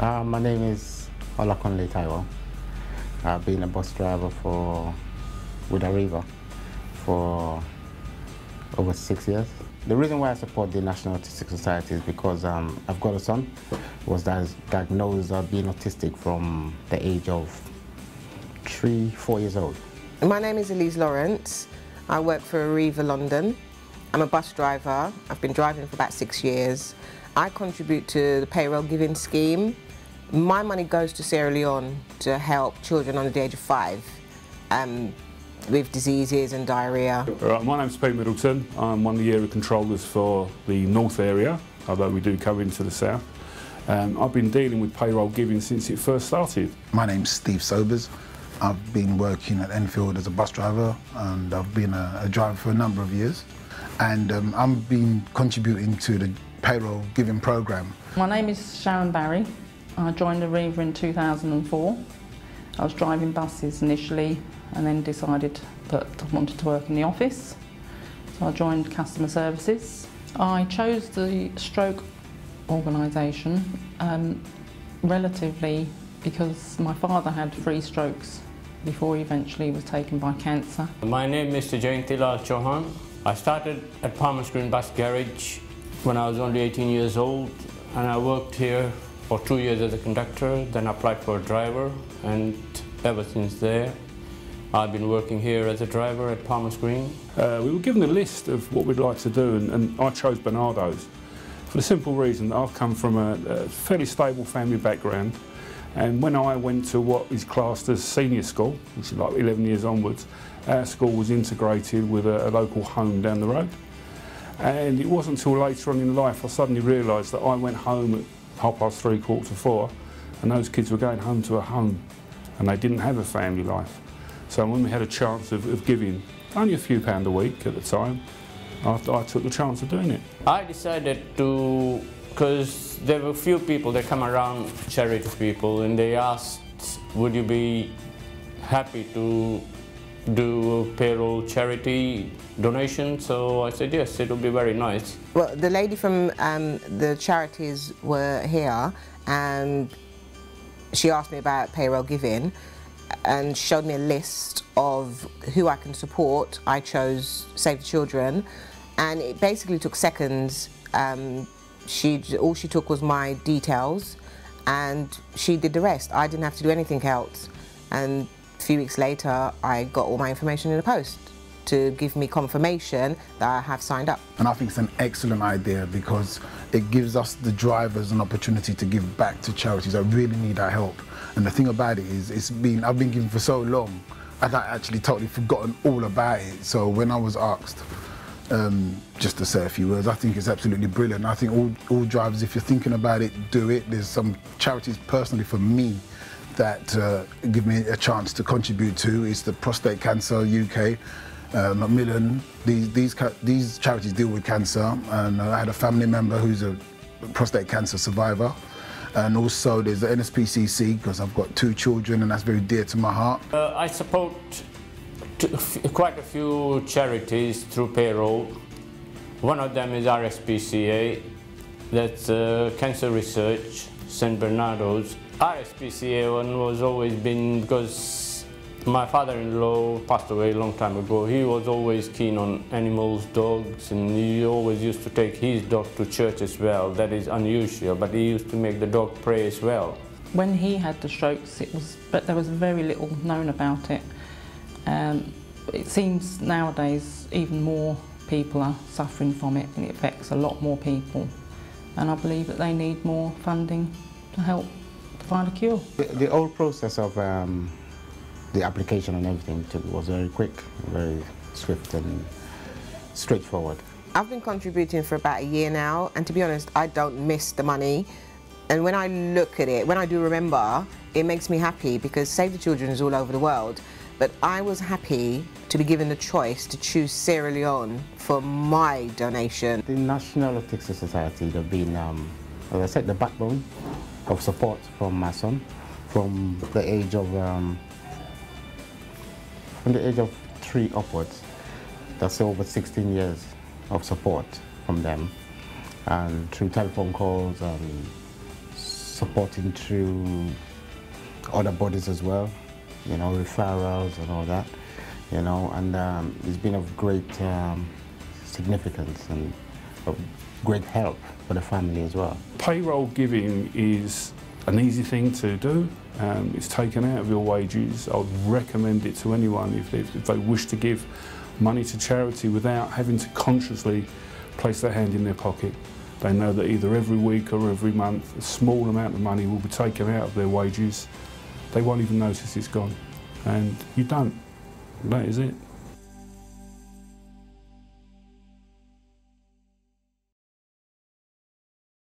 Uh, my name is Olakunle Taiwo. I've been a bus driver for with Arriva for over six years. The reason why I support the National Autistic Society is because um, I've got a son who was diagnosed uh, being autistic from the age of three, four years old. My name is Elise Lawrence. I work for Arriva London. I'm a bus driver. I've been driving for about six years. I contribute to the payroll giving scheme. My money goes to Sierra Leone to help children under the age of five um, with diseases and diarrhoea. Right, my name's Pete Middleton. I'm one of the area controllers for the north area, although we do come into the south. Um, I've been dealing with payroll giving since it first started. My name's Steve Sobers. I've been working at Enfield as a bus driver and I've been a, a driver for a number of years. And um, I've been contributing to the payroll giving program. My name is Sharon Barry. I joined Arriva in 2004. I was driving buses initially and then decided that I wanted to work in the office. So I joined customer services. I chose the stroke organisation um, relatively because my father had three strokes before he eventually was taken by cancer. My name is Jayantilal Chauhan. I started at Palmer's Green Bus Garage when I was only 18 years old and I worked here for two years as a conductor, then applied for a driver and ever since there I've been working here as a driver at Palmer's Green. Uh, we were given a list of what we'd like to do and, and, I chose Barnardo's for the simple reason that I've come from a, a fairly stable family background and when I went to what is classed as senior school, which is like 11 years onwards, our school was integrated with a, a local home down the road. And it wasn't until later on in life I suddenly realised that I went home at half past three, quarter to four, and those kids were going home to a home, and they didn't have a family life. So when we had a chance of, of giving only a few pound a week at the time, I, I took the chance of doing it. I decided to, because there were a few people that come around, charity people, and they asked, would you be happy to do payroll charity donation so I said yes it would be very nice. Well the lady from um, the charities were here and she asked me about payroll giving and showed me a list of who I can support. I chose Save the Children and it basically took seconds. Um, she All she took was my details and she did the rest. I didn't have to do anything else and few weeks later, I got all my information in the post to give me confirmation that I have signed up. And I think it's an excellent idea because it gives us, the drivers, an opportunity to give back to charities that really need our help. And the thing about it is, it's been, I've been giving for so long, I've actually totally forgotten all about it. So when I was asked, um, just to say a few words, I think it's absolutely brilliant. I think all, all drivers, if you're thinking about it, do it. There's some charities personally for me that uh, give me a chance to contribute to is the Prostate Cancer UK. Uh, Macmillan, these, these, these charities deal with cancer and I had a family member who's a prostate cancer survivor and also there's the NSPCC because I've got two children and that's very dear to my heart. Uh, I support quite a few charities through payroll. One of them is RSPCA, that's uh, Cancer Research, St. Barnardo's, RSPCA one was always been because my father-in-law passed away a long time ago. He was always keen on animals, dogs, and he always used to take his dog to church as well. That is unusual, but he used to make the dog pray as well. When he had the strokes, it was, but there was very little known about it. Um, it seems nowadays even more people are suffering from it and it affects a lot more people. And I believe that they need more funding to help find a cure. The, the whole process of um, the application and everything was very quick, very swift and straightforward. I've been contributing for about a year now and to be honest I don't miss the money and when I look at it, when I do remember, it makes me happy because Save the Children is all over the world but I was happy to be given the choice to choose Sierra Leone for my donation. The National Autistic Society, they've been, um, as I said, the backbone of support from my son from the age of um, from the age of three upwards. That's over 16 years of support from them and through telephone calls and supporting through other bodies as well, you know, referrals and all that, you know, and um, it's been of great um, significance and of great help for the family as well. Payroll giving is an easy thing to do. Um, it's taken out of your wages. I would recommend it to anyone if they, if they wish to give money to charity without having to consciously place their hand in their pocket. They know that either every week or every month a small amount of money will be taken out of their wages. They won't even notice it's gone. And you don't. That is it.